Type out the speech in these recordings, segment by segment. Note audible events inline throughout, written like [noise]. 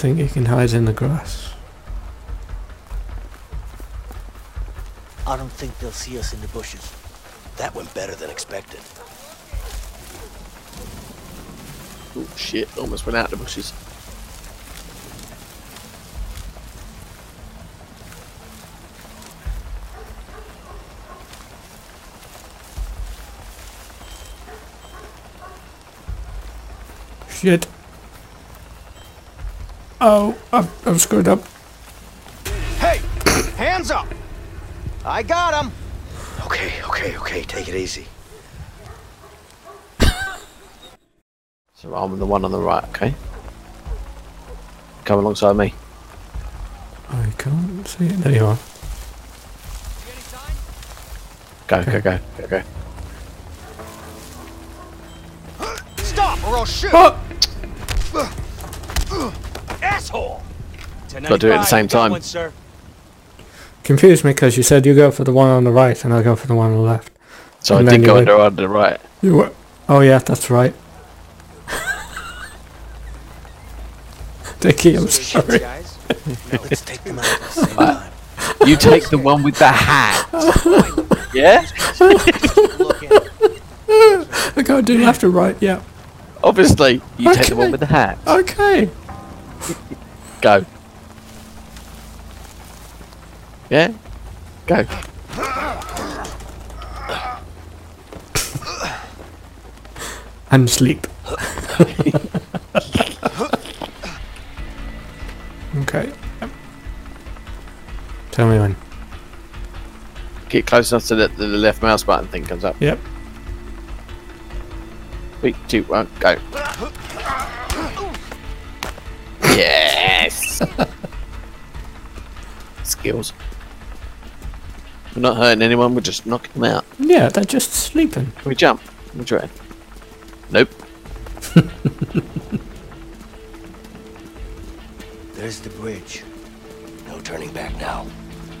think you can hide in the grass. I don't think they'll see us in the bushes. That went better than expected. Oh shit, almost went out the bushes. Shit. Oh, I'm, I'm screwed up. Hey! [coughs] Hands up! I got him! Okay, okay, okay. Take it easy. [coughs] So I'm the one on the right, okay? Come alongside me. I can't see it. There you are. Go, go, go, go, go. [gasps] Stop or I'll shoot! Oh! Asshole! Gotta do it at the same time. Going, sir. Confused me because you said you go for the one on the right and I go for the one on the left. So And I then did you go went- under on the right. You were. Oh yeah, that's right. [laughs] Dickie, I'm So sorry. there's you. [laughs] Let's take them out at the same uh, time. You take the one with the hat. [laughs] yeah? I gotta do left or right. Yeah. Obviously, you take the one with the hat. Okay. [laughs] Go. Yeah? Go. And sleep. okay. Tell me when. Get close enough so that the left mouse button thing comes up. Yep. Three, two, one, go. Yes! [laughs] Skills. We're not hurting anyone, we're just knocking them out. Yeah, they're just sleeping. Can we jump? We'll try. Nope. [laughs] There's the bridge. No turning back now.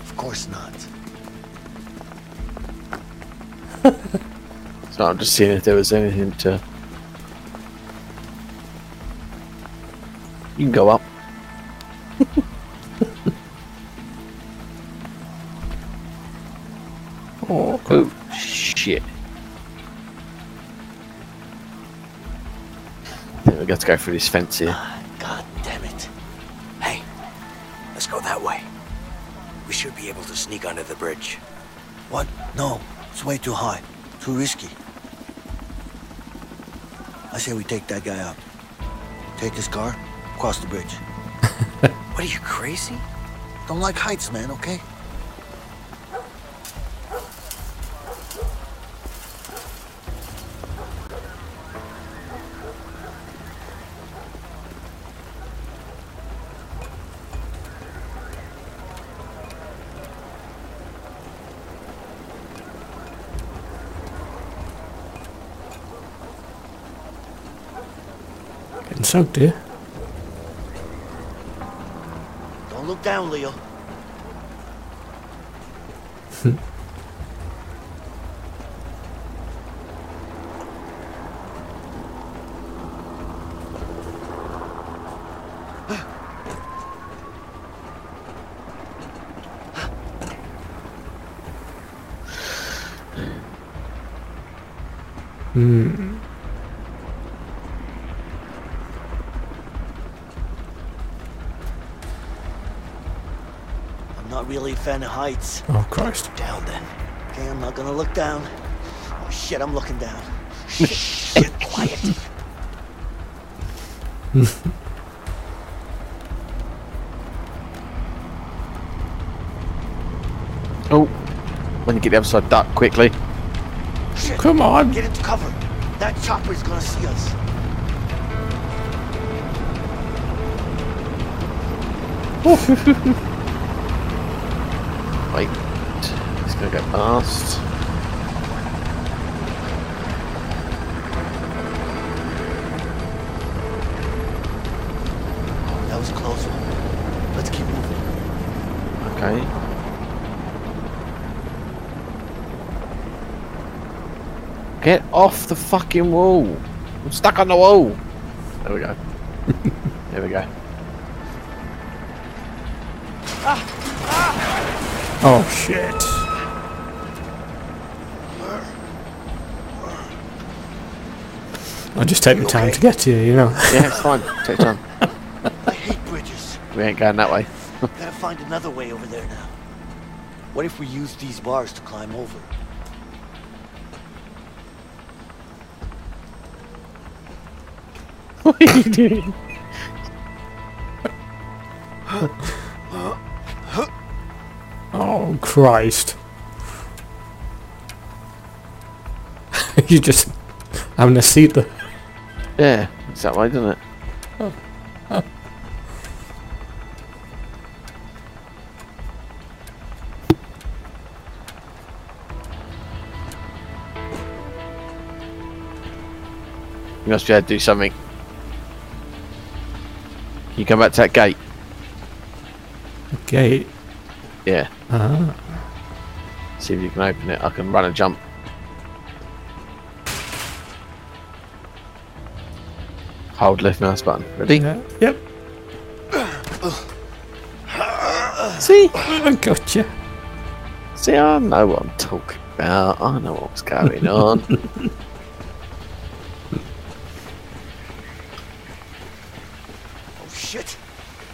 Of course not. [laughs] So I'm just seeing if there was anything to. You can go up. [laughs] Oh, Oh shit! I think we got to go through this fence here. Ah, God damn it. Hey, let's go that way. We should be able to sneak under the bridge. What? No, it's way too high. Too risky. I say we take that guy out. Take his car, cross the bridge. [laughs] What are you crazy? Don't like heights, man, okay? getting soaked here. Down, Leo. Hmm. I'm not really a fan of heights. Oh Christ. Down then. Okay, I'm not gonna look down. Oh shit, I'm looking down. [laughs] Shit, shit, quiet. [laughs] Oh, when you get the other side, duck quickly. Shit, Come on. get into cover. That chopper's gonna see us. Wait, [laughs] it's gonna go past. That was close. Let's keep moving. Okay. Get off the fucking wall. I'm stuck on the wall. There we go. [laughs] there we go. Oh shit. I'll just take my time to get to you, you know. Yeah, it's fine. Take time. I [laughs] hate bridges. We ain't going that way. [laughs] Gotta find another way over there now. What if we use these bars to climb over? [laughs] what are you doing? Oh Christ. you just having a seat there. Yeah, it's that way, doesn't it? [laughs] You must be able to do something. Can you come back to that gate? Gate. Yeah. Ah. See if you can open it. I can run and jump. Hold left mouse button. Ready? Yeah. Yep. See? I gotcha. See, I know what I'm talking about. I know what's going on. [laughs] Oh shit!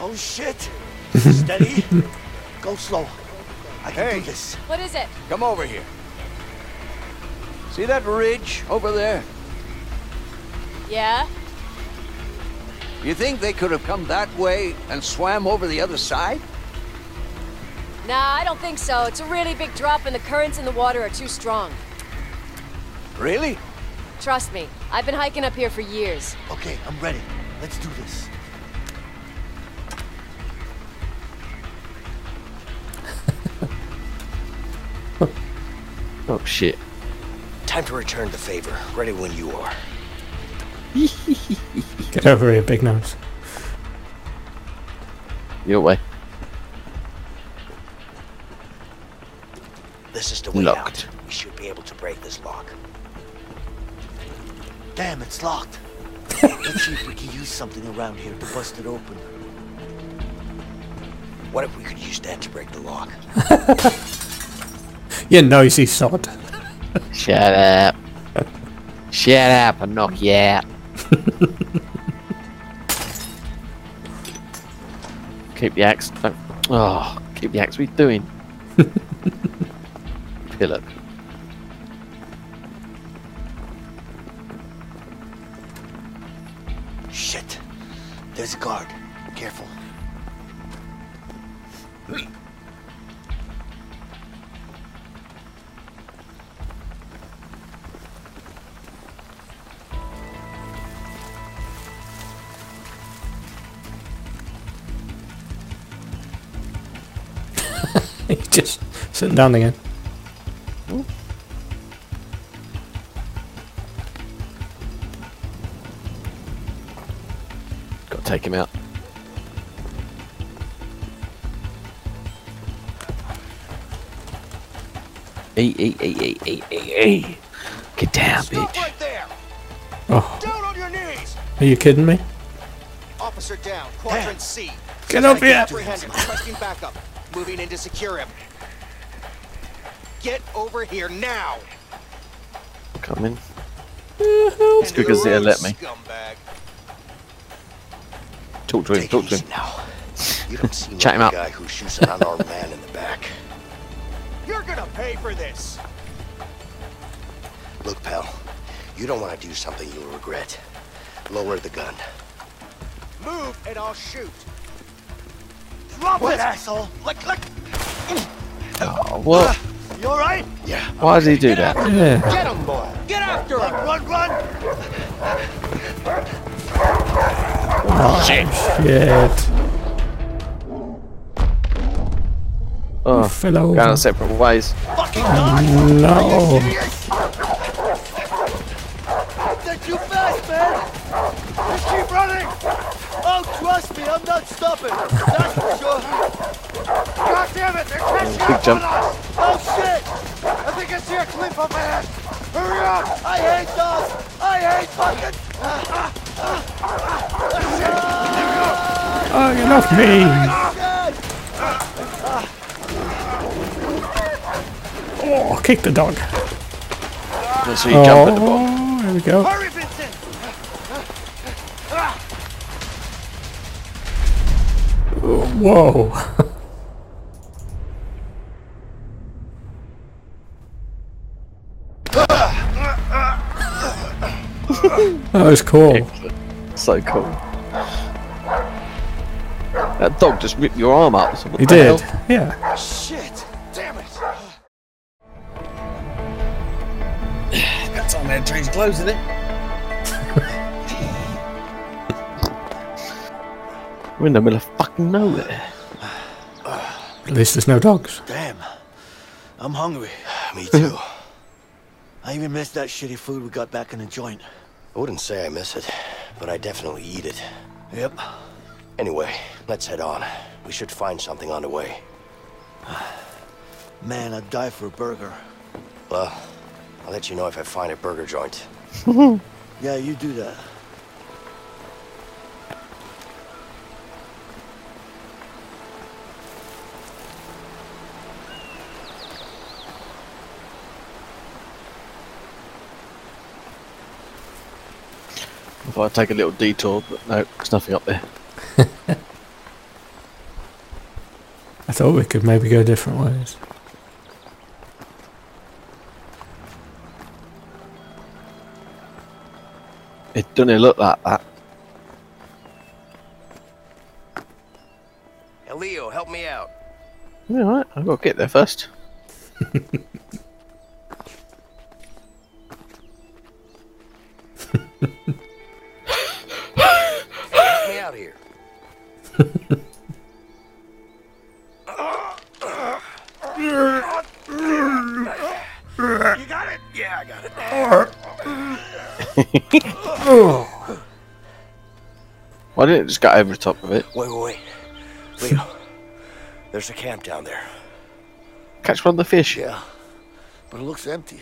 Oh shit! Steady. [laughs] Go slow. I can Hey. do this. What is it? Come over here. See that ridge over there? Yeah? You think they could have come that way and swam over the other side? Nah, I don't think so. It's a really big drop and the currents in the water are too strong. Really? Trust me, I've been hiking up here for years. Okay, I'm ready. Let's do this. [laughs] oh shit. Time to return the favor. Ready when you are. [laughs] [laughs] Get over here, big nose. Your way. This is the way Locked. out. We should be able to break this lock. Damn, it's locked. Let's see if we can use something around here to bust it open. What if we could use that to break the lock? [laughs] You noisy sod. Shut up. Shut up and knock you [laughs] keep the axe. Don't, oh, keep the axe. What are you doing? [laughs] Philip. Shit. There's a guard. Just sitting down again. Got to take him out. Hey, hey, hey, hey, hey, hey, hey. Get down, Stop bitch. right there! Oh, Down on your knees! are you kidding me? Officer down, quadrant C. Get up here! Requesting backup. Moving in to secure him. Get over here now! Coming. Mm-hmm. It's because they let me. Scumbag. Talk to him, Take talk to him. now. You don't [laughs] seem Chat like him the up. guy who shoots an unarmed man in the back. You're gonna pay for this! Look, pal, you don't want to do something you'll regret. Lower the gun. Move and I'll shoot. Drop it, asshole! Like, like, Oh, ah, what? You alright? Yeah. Why does he do that? Yeah. get him, boy! Get after him! Run, run! Oh, Shit. Oh, oh Fell going over. our separate ways. Fucking oh, dodge! No. They're too fast, man! Just keep running! Oh, trust me, I'm not stopping! That's for sure! God damn Big jump. Oh shit! I think I see a cliff up ahead. Hurry up! I hate dogs. I hate fucking. Oh, get off me! Oh, kick the dog. Let's see you jump at the bottom. Oh, there we go. Hurry, Vincent! Whoa. That was cool. Excellent. So cool. That dog just ripped your arm up. So what He the did. hell? Yeah. Shit! Damn it! [sighs] That time I had to change clothes, isn't it? [laughs] We're in the middle of fucking nowhere. At least there's no dogs. Damn. I'm hungry. [sighs] Me too. [laughs] I even missed that shitty food we got back in the joint. I wouldn't say I miss it, but I definitely eat it. Yep. Anyway, let's head on. We should find something on the way. [sighs] Man, I'd die for a burger. Well, I'll let you know if I find a burger joint. [laughs] Yeah, you do that. I thought I'd take a little detour, but no, there's nothing up there. [laughs] I thought we could maybe go different ways. It doesn't look like that. Hey, Leo, help me out. Yeah, alright, I've got to get there first. [laughs] you got it? Yeah, I got it. [laughs] Why didn't it just get over the top of it? Wait, wait, wait. Leo, [laughs] there's a camp down there. Catch one of the fish. Yeah. But it looks empty.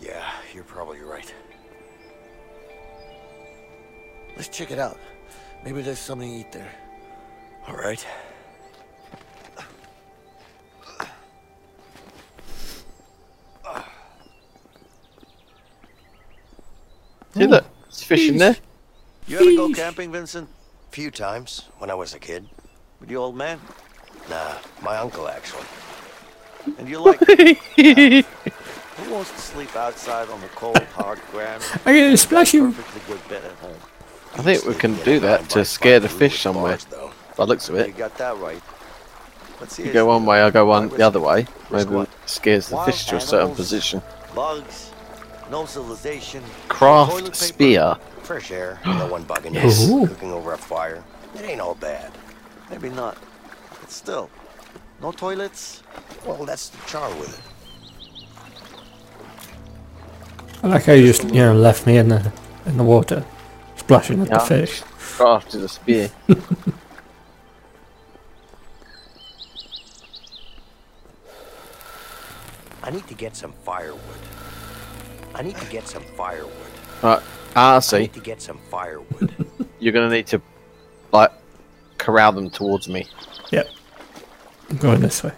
Yeah, you're probably right. Let's check it out. Maybe there's something to eat there. All right. See that? Oh, There's fish in there. You ever go camping, Vincent? Few times when I was a kid. With the old man? Nah, my uncle actually. And you like [laughs] Who wants to sleep outside on the cold, hard ground? [laughs] I'm gonna splash you. Perfectly good bed at home. I think we can do that to scare the fish somewhere. Though. By the looks of You it. got that right. Let's see. You go one way, I go one the other way. Maybe it scares the fish to a certain position. Bugs, no civilization. toilet Craft paper. spear. Fresh air, [gasps] no one bugging Yes. you. Cooking over a fire. It ain't all bad. Maybe not. But still. No toilets? Well, that's the char with it. I like how you just, you know, left me in the in the water, splashing at the fish. Craft is a spear. [laughs] I need to get some firewood. I need to get some firewood. Right. Ah, I see. need to get some firewood. [laughs] You're gonna need to, like, corral them towards me. Yep. I'm going this way.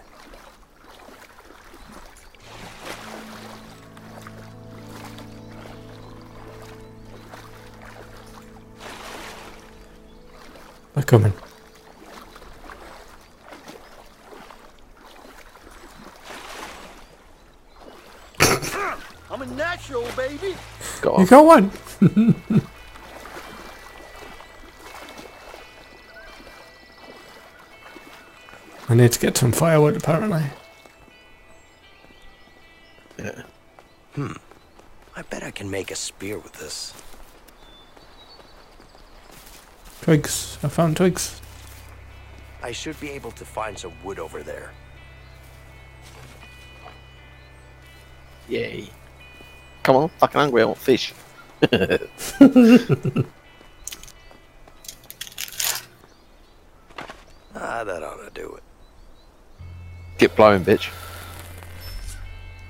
They're coming. I'm baby. Go You on. got one. [laughs] I need to get some firewood apparently. Yeah. Hmm. I bet I can make a spear with this. Twigs. I found twigs. I should be able to find some wood over there. Yay. Come on, fucking hungry, I want fish. [laughs] Ah, that ought to do it. Get blowing, bitch.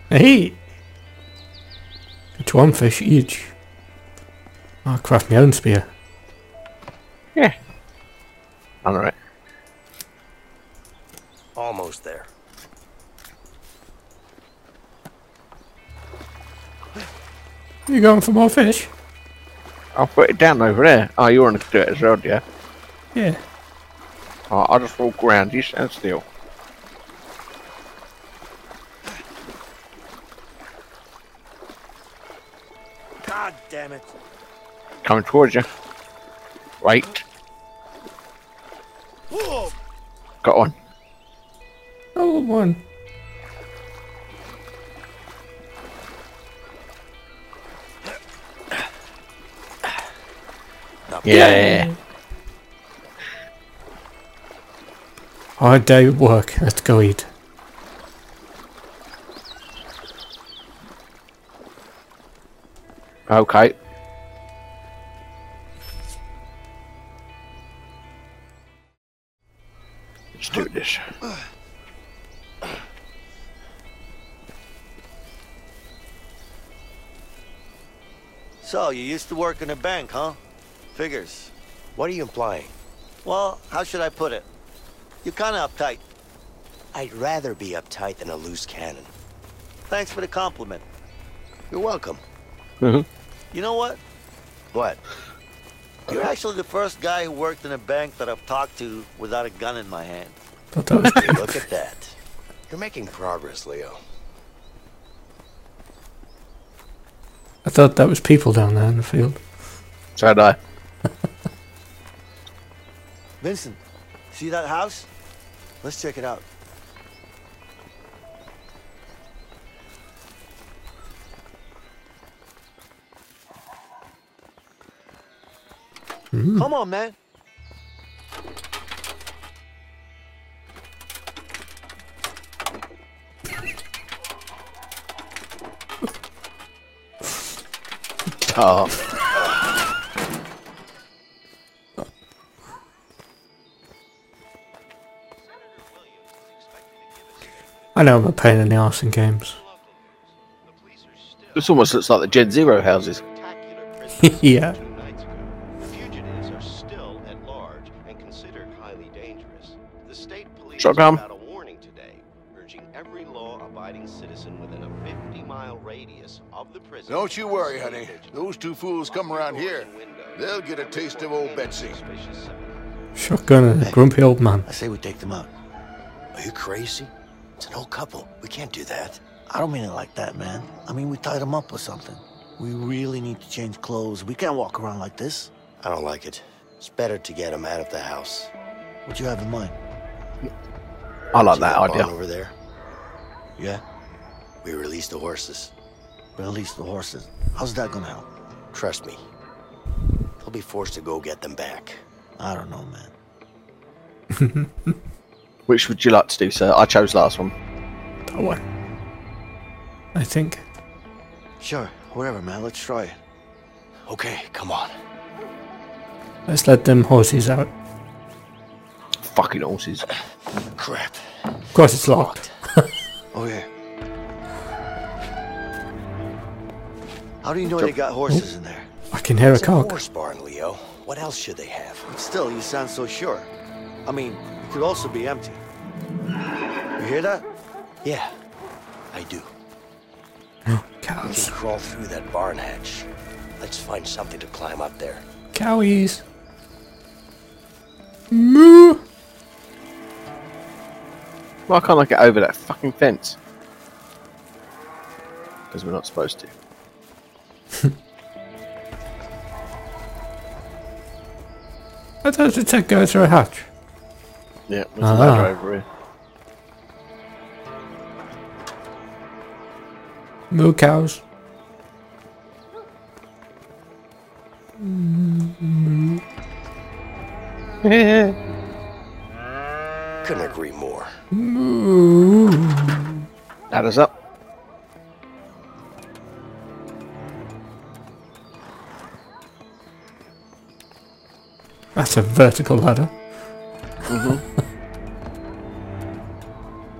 Hey! It's one fish each. I'll craft my own spear. Yeah. Alright. Almost there. You going for more fish? I'll put it down over there. Oh, you want to do it as well, yeah? Yeah. Alright, I'll just walk around. You stand still. God damn it. Coming towards you. Wait. Got one. Oh, one. [laughs] Yeah. Hard day at work. Let's go eat. Okay. Let's do this. So, you used to work in a bank, huh? Figures. What are you implying? Well, how should I put it? You're kinda uptight. I'd rather be uptight than a loose cannon. Thanks for the compliment. You're welcome. Mhm. You know what? What? You're actually the first guy who worked in a bank that I've talked to without a gun in my hand. Thought that was [laughs] Hey, look at that. You're making progress, Leo. I thought that was people down there in the field. So did I. Vincent, see that house? Let's check it out. Hmm. Come on, man. Oh. I know I'm a pain in the arse in games. This almost looks like the Gen Zero houses. [laughs] yeah. Two nights ago. The fugitives are still at large and considered highly dangerous. The state police Shotgun. put out a warning today, urging every law-abiding citizen within a 50-mile radius of the prison. Don't you worry, honey. Those two fools come around here. They'll get a taste of old Betsy. Shotgun and a grumpy old man. I say we take them out. Are you crazy? It's an old couple. We can't do that. I don't mean it like that, man. I mean, we tied them up or something. We really need to change clothes. We can't walk around like this. I don't like it. It's better to get them out of the house. What you have in mind? I like See that barn idea. over there? Yeah? We release the horses. Release the horses. How's that gonna help? Trust me. They'll be forced to go get them back. I don't know, man. [laughs] Which would you like to do, sir? I chose last one. That one. I think. Sure, whatever, man. Let's try it. Okay, come on. Let's let them horses out. Fucking horses. Crap. Of course it's locked. [laughs] Oh, yeah. How do you know they got horses in there? I can hear a It's a cock. horse barn, Leo. What else should they have? Still, you sound so sure. I mean, it could also be empty. You hear that? Yeah, I do. Oh, cows. We Cows. can crawl through that barn hatch. Let's find something to climb up there. Cowies. Moo. Why can't I get over that fucking fence? Because we're not supposed to. [laughs] I thought the tech go through a hatch. Yeah, there's a Ah. ladder over here. Moo cows. [laughs] Couldn't agree more. Moo. Ladder's up. That's a vertical ladder. Mm-hmm.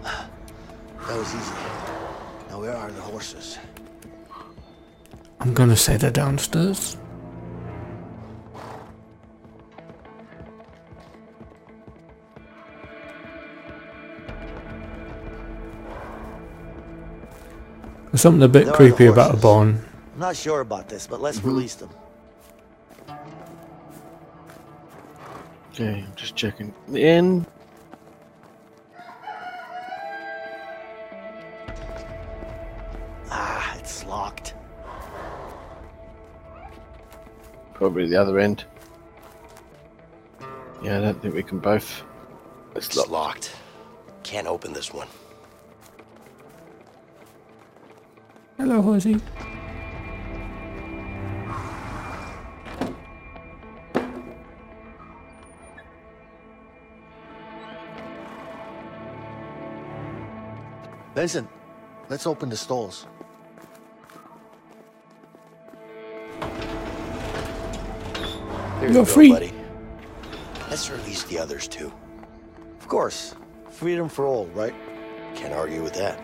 that was easy. Now where are the horses? I'm gonna say they're downstairs. There's something a bit there creepy about a barn. I'm not sure about this, but let's mm -hmm. release them. Okay, I'm just checking the end. Ah, it's locked. Probably the other end. Yeah, I don't think we can both. It's It's locked. locked. Can't open this one. Hello, horsey. Vincent, let's open the stalls. Here You're you go, free. buddy. Let's release the others too. Of course. Freedom for all, right? Can't argue with that.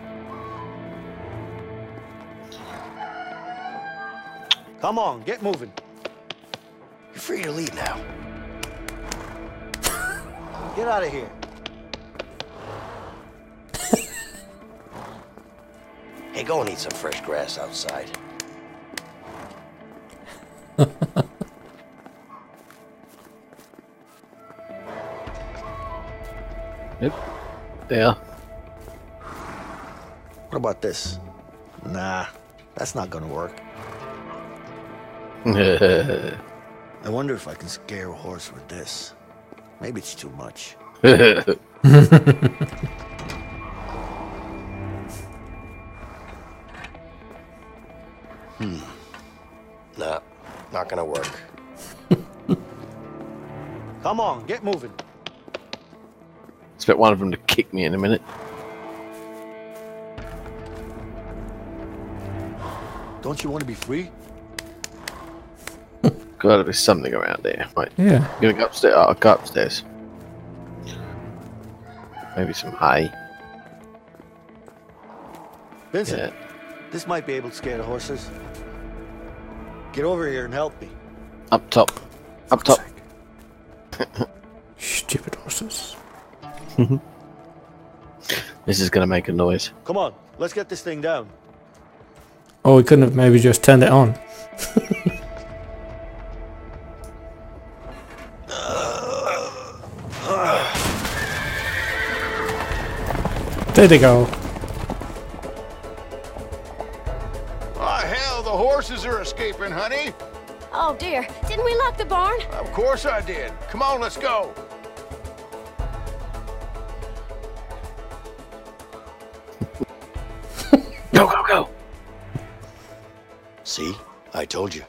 Come on, get moving. You're free to leave now. Get out of here. Hey, go and eat some fresh grass outside. [laughs] Yep. There. What about this? Nah, that's not gonna work. [laughs] I wonder if I can scare a horse with this. Maybe it's too much. [laughs] gonna work. [laughs] Come on, get moving. Expect one of them to kick me in a minute. Don't you want to be free? [laughs] Gotta be something around there. Right. Yeah. I'm gonna go upstairs. Oh, I'll go upstairs. Maybe some hay. Vincent, Yeah. this might be able to scare the horses. Get over here and help me. Up top. Up top. [laughs] Stupid horses. [laughs] This is gonna make a noise. Come on, let's get this thing down. Oh, we couldn't have maybe just turned it on. [laughs] there they go. Oh dear, didn't we lock the barn? Of course I did. Come on, let's go. Go, go, go. See? I told you.